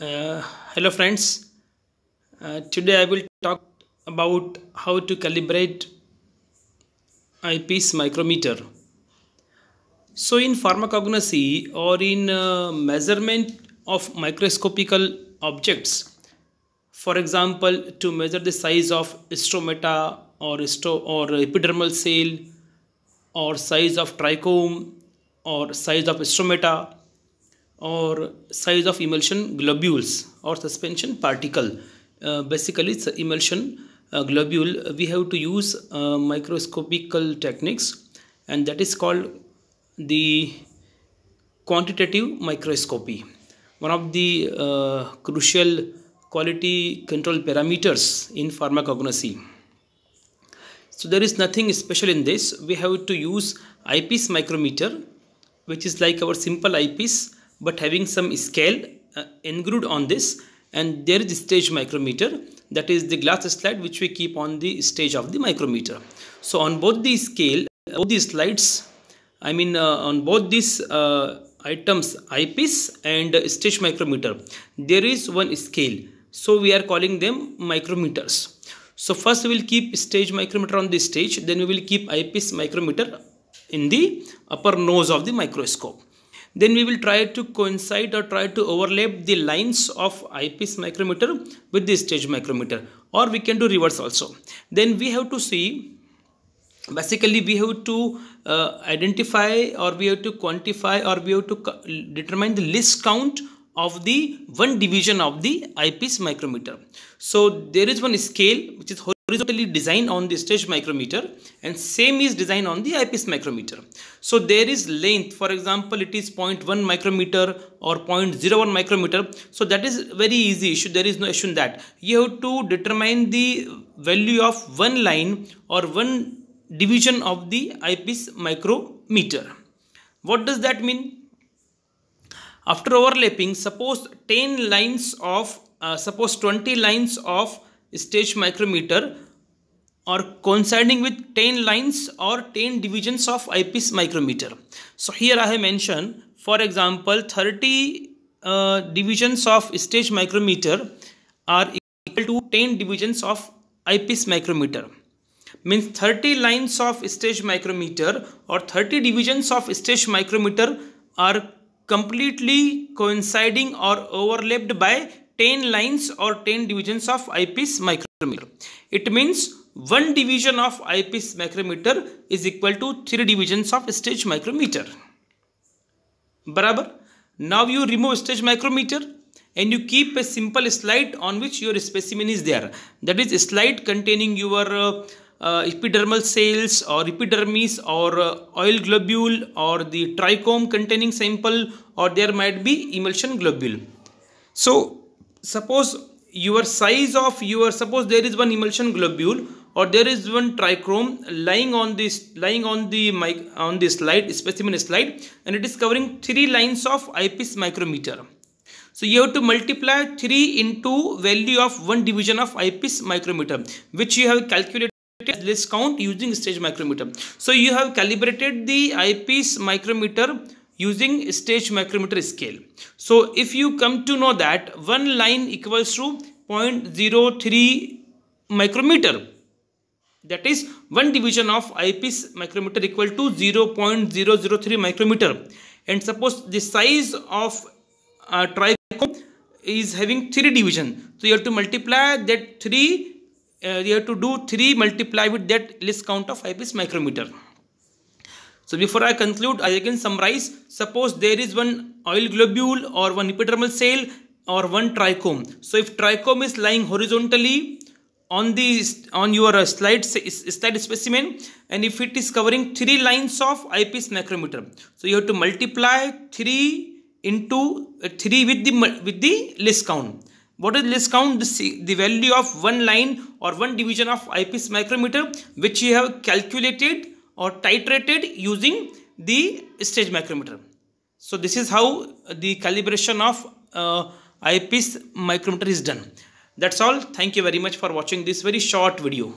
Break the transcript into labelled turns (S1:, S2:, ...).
S1: Uh, hello friends. Uh, today I will talk about how to calibrate eyepiece micrometer. So in pharmacognosy or in uh, measurement of microscopical objects, for example, to measure the size of stomata or sto- or epidermal cell or size of trichome or size of stomata or size of emulsion globules or suspension particle. Uh, basically it's emulsion uh, globule. We have to use uh, microscopical techniques and that is called the quantitative microscopy. One of the crucial quality control parameters in pharmacognosy. So there is nothing special in this. We have to use eyepiece micrometer which is like our simple eyepiece but having some scale uh, engraved on this and there is stage micrometer. That is the glass slide which we keep on the stage of the micrometer. So on both the scale both these slides i mean uh, on both these uh, items eyepiece and stage micrometer there is one scale. So we are calling them micrometers. So first we will keep stage micrometer on the stage. Then we will keep eyepiece micrometer in the upper nose of the microscope then we will try to coincide or try to overlap the lines of eyepiece micrometer with the stage micrometer. Or we can do reverse also. Then we have to see basically we have to uh, identify or we have to quantify or we have to determine the least count of the one division of the eyepiece micrometer. So there is one scale which is horizontally designed on the stage micrometer and same is designed on the eyepiece micrometer. So there is length for example it is 0.1 micrometer or 0.01 micrometer. So that is very easy issue there is no issue in that. You have to determine the value of one line or one division of the eyepiece micrometer. What does that mean? After overlapping suppose 10 lines of uh, suppose 20 lines of stage micrometer or coinciding with 10 lines or 10 divisions of eyepiece micrometer. So here I have mentioned for example 30 uh, divisions of stage micrometer are equal to 10 divisions of eyepiece micrometer means 30 lines of stage micrometer or 30 divisions of stage micrometer are completely coinciding or overlapped by 10 lines or 10 divisions of eyepiece micrometer. It means one division of eyepiece micrometer is equal to 3 divisions of stage micrometer. Barabar. Now you remove stage micrometer and you keep a simple slide on which your specimen is there. That is a slide containing your uh, uh, epidermal cells or epidermis or uh, oil globule or the trichome containing sample or there might be emulsion globule. So suppose your size of your suppose there is one emulsion globule or there is one trichome lying on this lying on the mic on the slide specimen slide and it is covering three lines of eyepiece micrometer so you have to multiply 3 into value of one division of eyepiece micrometer which you have calculated as count using stage micrometer so you have calibrated the eyepiece micrometer using stage micrometer scale. So if you come to know that one line equals to 0.03 micrometer that is one division of eyepiece micrometer equal to 0.003 micrometer and suppose the size of a trichome is having three division so you have to multiply that three uh, you have to do 3 multiply with that list count of eyepiece micrometer so before I conclude, I again summarize. Suppose there is one oil globule or one epidermal cell or one trichome. So if trichome is lying horizontally on the on your slide slide specimen and if it is covering three lines of eyepiece micrometer so you have to multiply 3 into uh, 3 with the with the least count what is list count the, the value of one line or one division of eyepiece micrometer which you have calculated or titrated using the stage micrometer. So this is how the calibration of uh, eyepiece micrometer is done. That's all. Thank you very much for watching this very short video.